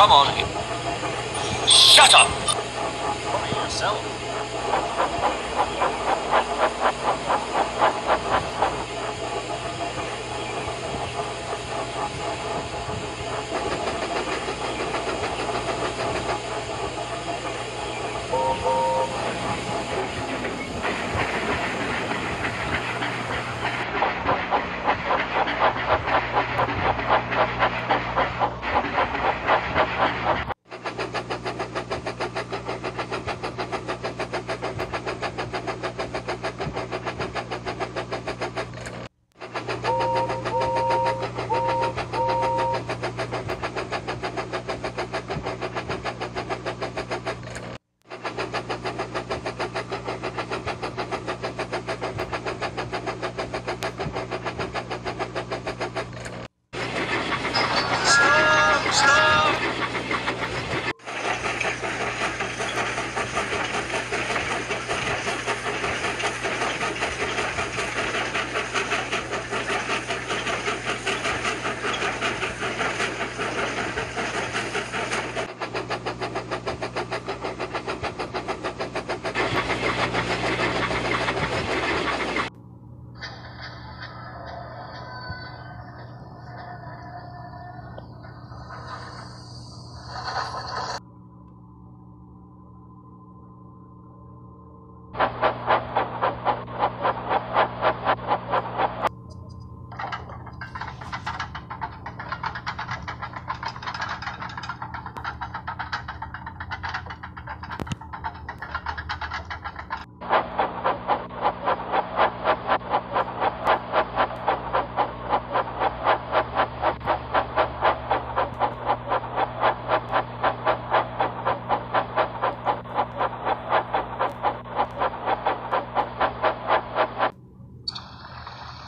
Come on. Shut up! Yourself.